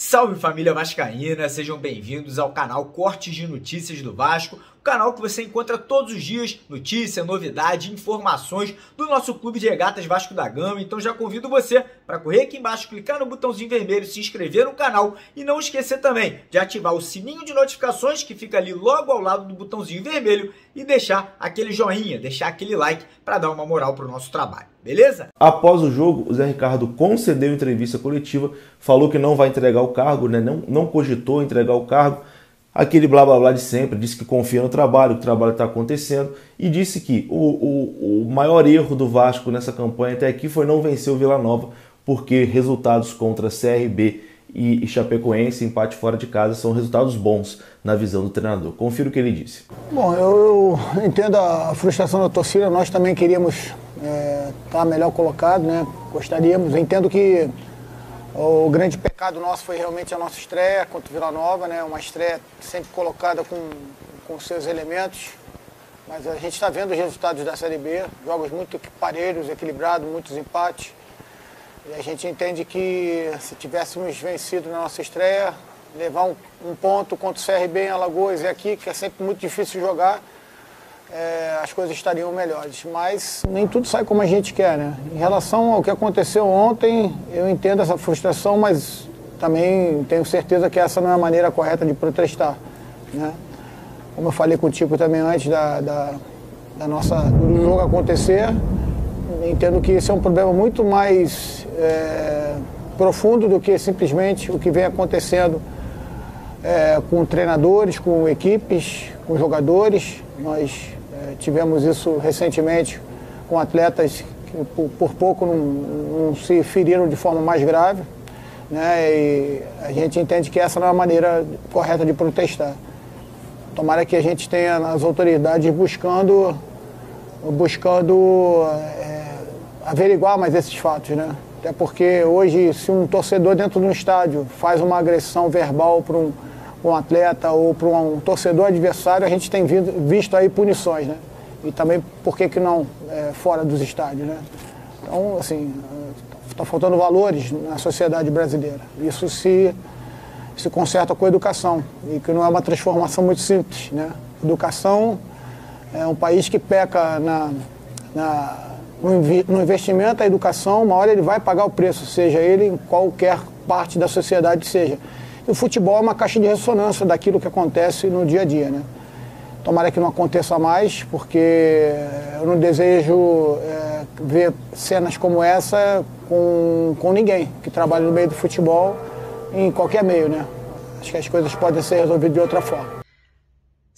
Salve família Vascaína, sejam bem-vindos ao canal Cortes de Notícias do Vasco, o canal que você encontra todos os dias notícia, novidade, informações do nosso clube de regatas Vasco da Gama. Então já convido você para correr aqui embaixo, clicar no botãozinho vermelho, se inscrever no canal e não esquecer também de ativar o sininho de notificações que fica ali logo ao lado do botãozinho vermelho e deixar aquele joinha, deixar aquele like para dar uma moral para o nosso trabalho. Beleza? Após o jogo, o Zé Ricardo concedeu entrevista coletiva, falou que não vai entregar o cargo, né? não, não cogitou entregar o cargo, aquele blá blá blá de sempre, disse que confia no trabalho, que o trabalho está acontecendo e disse que o, o, o maior erro do Vasco nessa campanha até aqui foi não vencer o Vila Nova, porque resultados contra CRB e, Chapecoense, empate fora de casa, são resultados bons na visão do treinador. Confira o que ele disse. Bom, eu, eu entendo a frustração da torcida, nós também queríamos estar é, tá melhor colocado, né? Gostaríamos. Eu entendo que o grande pecado nosso foi realmente a nossa estreia contra o Vila Nova, né? Uma estreia sempre colocada com, com seus elementos. Mas a gente está vendo os resultados da Série B, jogos muito parelhos, equilibrados, muitos empates. E a gente entende que se tivéssemos vencido na nossa estreia, levar um, um ponto contra o CRB em Alagoas e aqui, que é sempre muito difícil jogar, é, as coisas estariam melhores. Mas nem tudo sai como a gente quer, né? Em relação ao que aconteceu ontem, eu entendo essa frustração, mas também tenho certeza que essa não é a maneira correta de protestar, né? Como eu falei contigo também antes da, da, da nossa, do jogo acontecer, entendo que esse é um problema muito mais é, profundo do que simplesmente o que vem acontecendo é, com treinadores, com equipes, com jogadores. Nós tivemos isso recentemente com atletas que por, pouco não, não, se feriram de forma mais grave. Né? E a gente entende que essa não é a maneira correta de protestar. Tomara que a gente tenha as autoridades buscando, buscando é, averiguar mais esses fatos, né? Até porque hoje, se um torcedor dentro de um estádio faz uma agressão verbal para um, um, atleta ou para um torcedor adversário, a gente tem visto aí punições, né? E também, por que, que não é, fora dos estádios, né? Então, assim, está faltando valores na sociedade brasileira. Isso se, se conserta com a educação, e que não é uma transformação muito simples, né? Educação é um país que peca na, na no investimento, a educação, uma hora ele vai pagar o preço, seja ele em qualquer parte da sociedade seja. E o futebol é uma caixa de ressonância daquilo que acontece no dia a dia, né? Tomara que não aconteça mais, porque eu não desejo é, ver cenas como essa com, com ninguém que trabalha no meio do futebol, em qualquer meio, né? Acho que as coisas podem ser resolvidas de outra forma.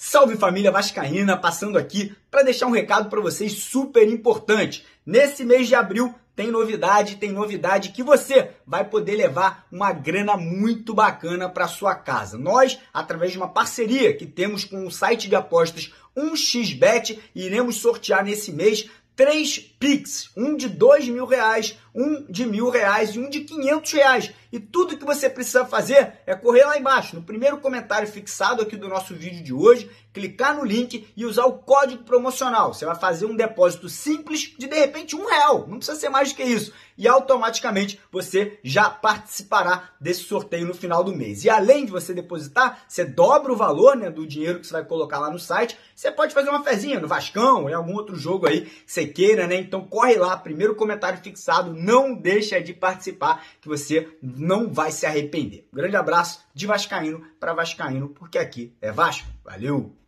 Salve família Vascaína, passando aqui para deixar um recado para vocês super importante. Nesse mês de abril tem novidade, tem novidade que você vai poder levar uma grana muito bacana para sua casa. Nós, através de uma parceria que temos com o site de apostas 1xBet, iremos sortear nesse mês três Pix, um de dois mil reais, um de mil reais e um de quinhentos reais. E tudo que você precisa fazer é correr lá embaixo, no primeiro comentário fixado aqui do nosso vídeo de hoje, clicar no link e usar o código promocional. Você vai fazer um depósito simples de de repente um real, não precisa ser mais do que isso. E automaticamente você já participará desse sorteio no final do mês. E além de você depositar, você dobra o valor né, do dinheiro que você vai colocar lá no site. Você pode fazer uma fezinha no Vascão, em algum outro jogo aí que você queira, né? Então corre lá, primeiro comentário fixado, não deixa de participar que você não vai se arrepender. Grande abraço de Vascaíno para Vascaíno, porque aqui é Vasco. Valeu!